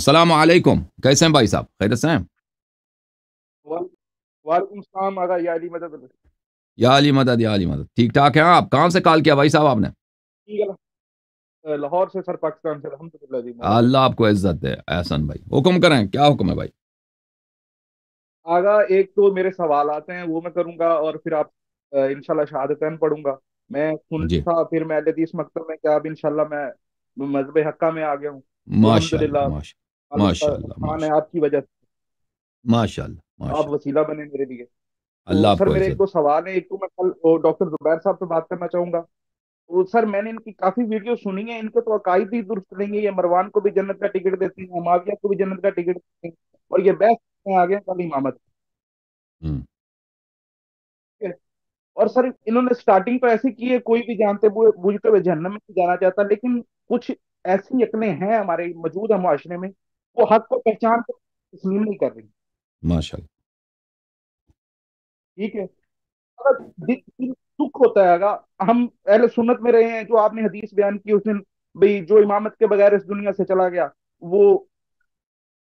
السلام علیکم۔ کیسے ہیں بھائی صاحب؟ خیرت سے ہیں؟ وعلیکم السلام آگا یا علی مدد۔ یا علی مدد یا علی مدد۔ ٹھیک ٹھاک ہیں آپ؟ کہاں سے کال کیا بھائی صاحب آپ نے؟ لاہور سے سر پاکستان سے۔ الحمدللہ جی اللہ آپ کو عزت دے۔ احسن بھائی حکم کریں کیا حکم ہے بھائی؟ آگا ایک تو میرے سوالات ہیں وہ میں کروں گا اور پھر آپ انشاءاللہ شہادتین پڑھوں گا۔ میں سن جی۔ تھا پھر میں حدیث مکتب میں کیا اب انشاءاللہ میں مذہب حقہ میں آ گیا ہوں۔ ماشاء اللہ الحمدللہ ماشاء اللہ ہے آپ کی وجہ سے۔ ماشاء اللہ ماشاء آپ وسیلہ بنے میرے لیے۔ اللہ سر میرے ایک دو سوال ہیں۔ ایک تو میں کل ڈاکٹر زبیر صاحب سے بات کرنا چاہوں گا۔ سر میں نے ان کی کافی ویڈیو سنی ہیں۔ ان کے تو عقائد ہی درست نہیں ہے یہ مروان کو بھی جنت کا ٹکٹ دیتے ہیں معاویہ کو بھی جنت کا ٹکٹ دیتے ہیں۔ اور یہ بحث میں آ گئے کل امامت۔ ہے؟ اور سر انہوں نے سٹارٹنگ تو ایسی کی ہے کوئی بھی جانتے بوجھتے ہوئے جہنم میں جانا چاہتا لیکن کچھ ایسی عقلیں ہیں ہمارے موجود ہیں معاشرے میں وہ حق کو پہچان کر تسلیم نہیں کر رہی۔ ماشاء اللہ ٹھیک ہے۔ اگر دکھ ہوتا ہے اگر ہم اہل سنت میں رہے ہیں جو آپ نے حدیث بیان کی اس دن بھئی جو امامت کے بغیر اس دنیا سے چلا گیا وہ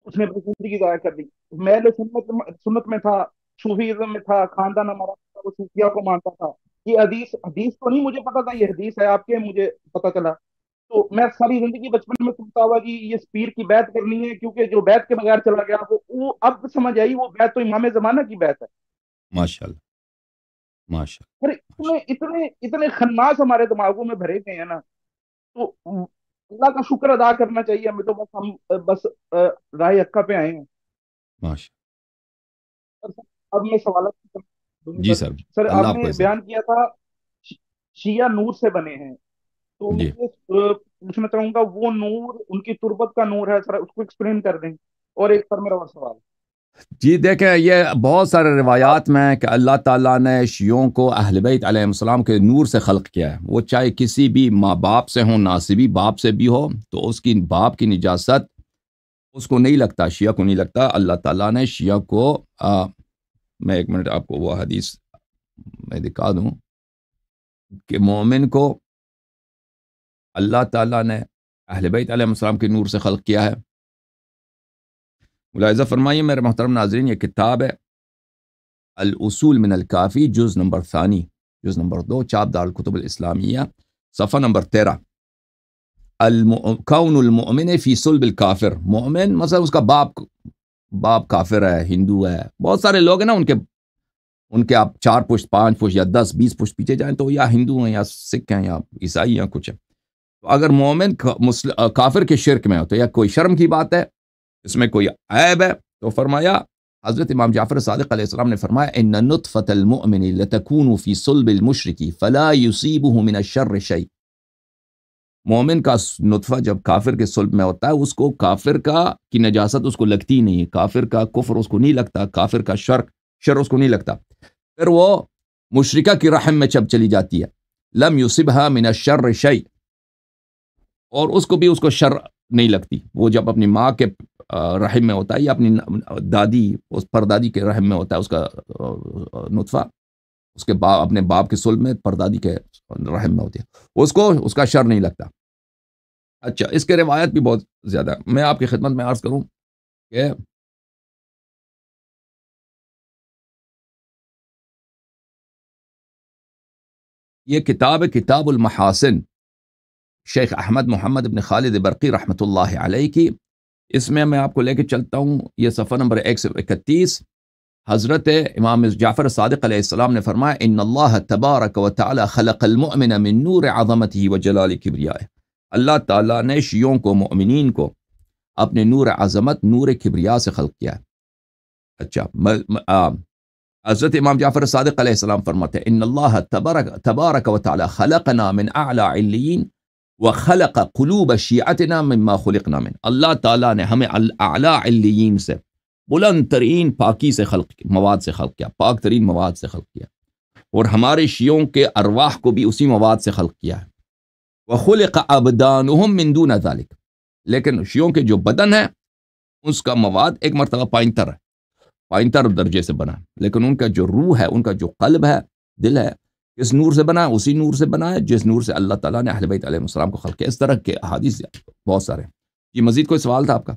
اس نے اپنی زندگی ضائع کر دی۔ میں اہل سنت سنت میں تھا صوفیزم میں تھا خاندان ہمارا وہ صوفیہ کو مانتا تھا۔ یہ حدیث حدیث تو نہیں مجھے پتا تھا یہ حدیث ہے آپ کے مجھے پتا چلا۔ تو میں ساری زندگی بچپن میں سنتا ہوا کہ یہ پیر کی بیعت کرنی ہے کیونکہ جو بیعت کے بغیر چلا گیا وہ اب سمجھ آئی وہ بیعت تو امام زمانہ کی بیعت ہے۔ ماشاء اللہ ماشاء ارے اتنے اتنے اتنے خناس ہمارے دماغوں میں بھرے گئے ہیں نا۔ تو اللہ کا شکر ادا کرنا چاہیے ہمیں تو بس ہم بس راہ حقہ پہ آئے ہیں۔ ماشاء اب میں سوالات جی سر سر آپ نے بیان کیا تھا شیعہ نور سے بنے ہیں۔ تو جی۔ پوچھنا چاہوں گا وہ نور ان کی تربت کا نور ہے سر اس کو ایکسپلین کر دیں۔ اور ایک سر میرا اور سوال۔ جی دیکھیں یہ بہت سارے روایات میں کہ اللہ تعالیٰ نے شیعوں کو اہل بیت علیہ السلام کے نور سے خلق کیا ہے۔ وہ چاہے کسی بھی ماں باپ سے ہوں ناصبی باپ سے بھی ہو تو اس کی باپ کی نجاست اس کو نہیں لگتا شیعہ کو نہیں لگتا۔ اللہ تعالیٰ نے شیعہ کو آ, میں ایک منٹ آپ کو وہ حدیث میں دکھا دوں کہ مومن کو اللہ تعالیٰ نے اہل بیت علیہ السلام کے نور سے خلق کیا ہے۔ ملاحظہ فرمائیے میرے محترم ناظرین، یہ کتاب ہے الاصول من الکافی، جز نمبر ثانی، جز نمبر دو چاپ دار الکتب الاسلامیہ، صفحہ نمبر تیرہ۔ کون المؤمن فی صلب الکافر۔ مومن مثلا اس کا باپ باپ کافر ہے، ہندو ہے، بہت سارے لوگ ہیں نا، ان کے ان کے آپ چار پشت، پانچ پشت یا دس، بیس پشت پیچھے جائیں تو یا ہندو ہیں یا سکھ ہیں یا عیسائی ہیں کچھ ہیں۔ اگر مومن کافر کے شرک میں ہو تو یا کوئی شرم کی بات ہے، اس میں کوئی عیب ہے، تو فرمایا، حضرت امام جعفر صادق علیہ السلام نے فرمایا، ان نطفة المؤمن لتكون في صلب المشرك فلا يصيبه من الشر شيء مومن کا نطفہ جب کافر کے صلب میں ہوتا ہے، اس کو کافر کا کی نجاست اس کو لگتی نہیں، کافر کا کفر اس کو نہیں لگتا، کافر کا شر شر اس کو نہیں لگتا۔ پھر وہ مشرکہ کی رحم میں جب چلی جاتی ہے۔ لم يصبها من الشر شيء اور اس کو بھی اس کو شر نہیں لگتی۔ وہ جب اپنی ماں کے رحم میں ہوتا ہے یا اپنی دادی، اس پردادی کے رحم میں ہوتا ہے اس کا نطفہ، اس کے باپ، اپنے باپ کے سلب میں پردادی کے رحم میں ہوتی ہے۔ اس کو اس کا شر نہیں لگتا۔ اچھا اس کے روایت بھی بہت زیادہ۔ ہے میں آپ کی خدمت میں عرض کروں کہ یہ کتاب ہے کتاب المحاسن۔ شیخ احمد محمد ابن خالد برقی رحمۃ اللہ علیہ کی۔ اس میں میں آپ کو لے کے چلتا ہوں یہ صفحہ نمبر ایک سو اکتیس۔ حضرت امام جعفر صادق علیہ السلام نے فرمایا ان اللہ تبارک و تعالی خلق المؤمن من نور عظمته و جلال کبریائے اللہ تعالیٰ نے شیعوں کو مؤمنین کو اپنے نور عظمت نور کبریا سے خلق کیا ہے۔ اچھا حضرت امام جعفر صادق علیہ السلام فرماتے ہیں ان اللہ تبارک, تبارک و تعالی خلقنا من اعلی علیین وخلق قلوب شیعتنا مما خلقنا من. اللہ تعالیٰ نے ہمیں اعلی علیین سے بلند ترین پاکی سے خلق مواد سے خلق کیا، پاک ترین مواد سے خلق کیا۔ اور ہمارے شیعوں کے ارواح کو بھی اسی مواد سے خلق کیا ہے۔ وخلق ابدانہم من دون ذلك لیکن شیعوں کے جو بدن ہے اس کا مواد ایک مرتبہ پائنتر ہے، پائنتر درجے سے بنا ہے۔ لیکن ان کا جو روح ہے، ان کا جو قلب ہے، دل ہے کس نور سے بنا ہے؟ اسی نور سے بنا ہے جس نور سے اللہ تعالیٰ نے اہل بیت علیہ السلام کو خلق کیا۔ اس طرح کے احادیث بہت سارے یہ مزید کوئی سوال تھا آپ کا؟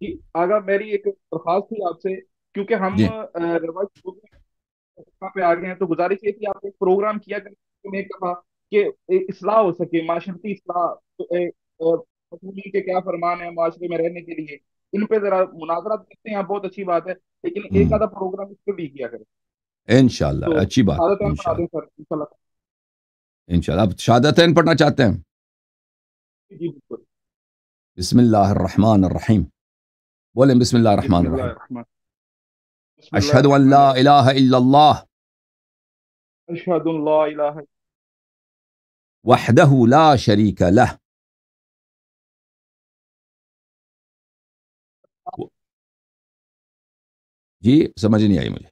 جی آگا میری ایک درخواست تھی آپ سے کیونکہ ہم جی۔ پہ آ گئے ہیں تو گزارش یہ تھی آپ ایک پروگرام کیا کریں کہا کہ اصلاح ہو سکے معاشرتی اصلاح کے کیا فرمان ہے معاشرے میں رہنے کے لیے؟ ان پہ ذرا مناظرات کرتے ہیں بہت اچھی بات ہے لیکن ایک آدھا پروگرام اس پہ بھی کیا کریں۔ ان شاء الله اچھی بات ان شاء الله ان شاء الله اب شہادتیں پڑھنا چاہتے ہیں بسم الله الرحمن الرحيم. بولیں بسم الله الرحمن الرحيم. أشهد أن لا إله إلا الله. أشهد أن لا إله وحده لا شريك له. جی سمجھ نہیں ائی مجھے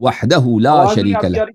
وحده لا شريك له.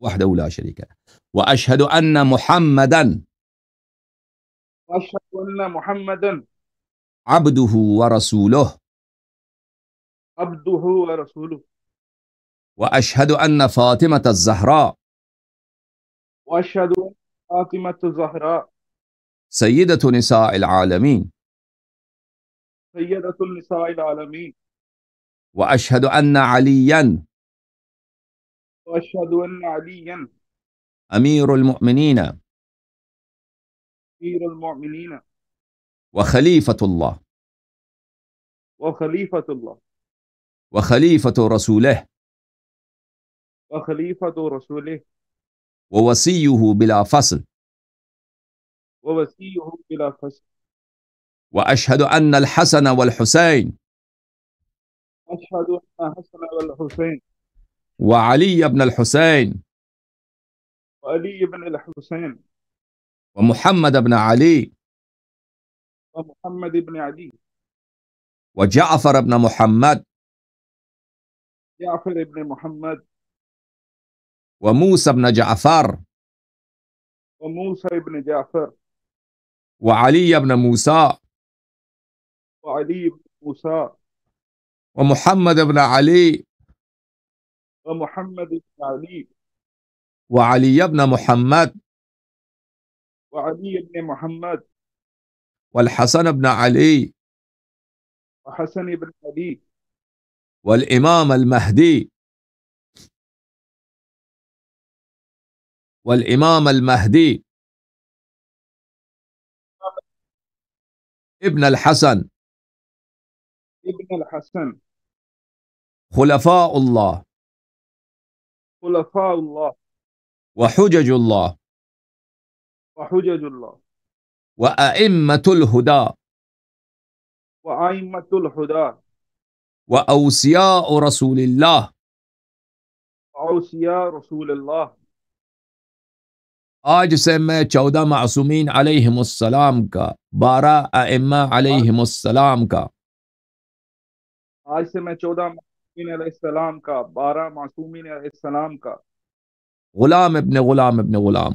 وحده لا شريك له. وأشهد أن محمدا وأشهد أن محمدا عبده ورسوله. عبده ورسوله. وأشهد أن فاطمة الزهراء. وأشهد أن فاطمة الزهراء. سيدة نساء العالمين. سيدة نساء العالمين. وأشهد أن عليا. وأشهد أن عليا. أمير المؤمنين. أمير المؤمنين. وخليفة الله. وخليفة الله. وخليفة رسوله. وخليفة رسوله. ووصيه بلا فصل. ووصيه بلا فصل. وأشهد أن الحسن والحسين. أشهد أن الحسن والحسين. وعلي بن الحسين. وعلي بن الحسين. ومحمد بن علي. ومحمد بن علي. وجعفر بن محمد. جعفر بن محمد. وموسى بن جعفر. وموسى بن جعفر. وعلي بن موسى. وعلي بن موسى. ومحمد بن علي ومحمد بن علي. وعلي بن محمد وعلي بن محمد. والحسن بن علي وحسن بن علي. والإمام المهدي والإمام المهدي ابن الحسن. الحسن خلفاء الله. خلفاء الله. وحجج الله. وحجج الله. وأئمة الهدى. وأئمة الهدى. وأوصياء رسول الله. أوصياء رسول الله. آج سے میں چودہ معصومین علیہم السلام کا بارہ ائمہ علیہم السلام کا. آج سے میں چودہ معصومین علیہ السلام کا بارہ معصومین علیہ السلام کا۔ غلام ابن غلام ابن غلام۔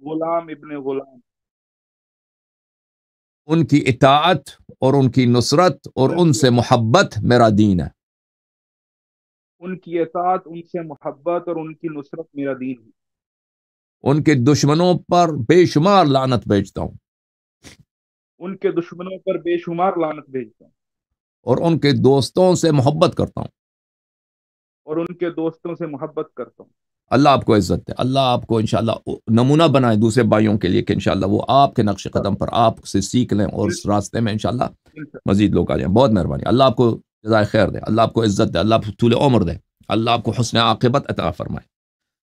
غلام ابن غلام۔ ان کی اطاعت اور ان کی نصرت اور ان سے محبت میرا دین ہے۔ ان کی اطاعت ان سے محبت اور ان کی نصرت میرا دین ہے۔ ان کے دشمنوں پر بے شمار لعنت بھیجتا ہوں۔ ان کے دشمنوں پر بے شمار لعنت بھیجتا ہوں۔ اور ان کے دوستوں سے محبت کرتا ہوں۔ اور ان کے دوستوں سے محبت کرتا ہوں۔ اللہ آپ کو عزت دے۔ اللہ آپ کو انشاءاللہ نمونہ بنائے دوسرے بھائیوں کے لیے کہ انشاءاللہ وہ آپ کے نقش قدم پر آپ سے سیکھ لیں اور اس راستے میں انشاءاللہ۔ مزید لوگ آ جائیں۔ بہت مہربانی۔ اللہ آپ کو جزائے خیر دے۔ اللہ آپ کو عزت دے۔ اللہ آپ کو طول عمر دے۔ اللہ آپ کو حسن عاقبت عطا فرمائے۔